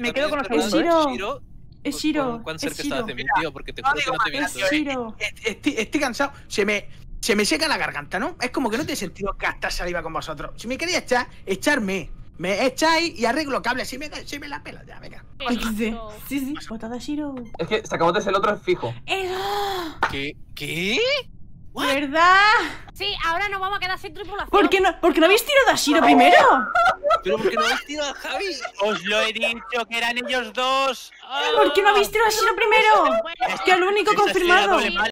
Me quedo con los segundos. es ¿eh? verdad, Shiro. Es Shiro. Shiro. ¿Cuán- ¿Cuán es cerca Shiro. estabas de mí, tío? Porque te juro que no te he más, visto. Es ¿eh? Shiro. Estoy, estoy cansado. Se me, se me seca la garganta, ¿no? Es como que no te he sentido gastar saliva con vosotros. Si me queréis echar, echarme. Me echáis y arreglo cables. Si me, si me la pela, ya, venga. XD. Sí, sí. Votada Shiro. Es que Sakamoto el otro es fijo. ¡Eso! ¿Qué? ¿Qué? ¿Verdad? Sí, ahora nos vamos a quedar sin tripulación. ¿Por qué no, por qué no habéis tirado a Shiro primero? ¿Pero por qué no habéis tirado a Javi? Os lo he dicho que eran ellos dos. ¿Por qué no habéis tirado a Shiro primero? Bueno, Que al único confirmado.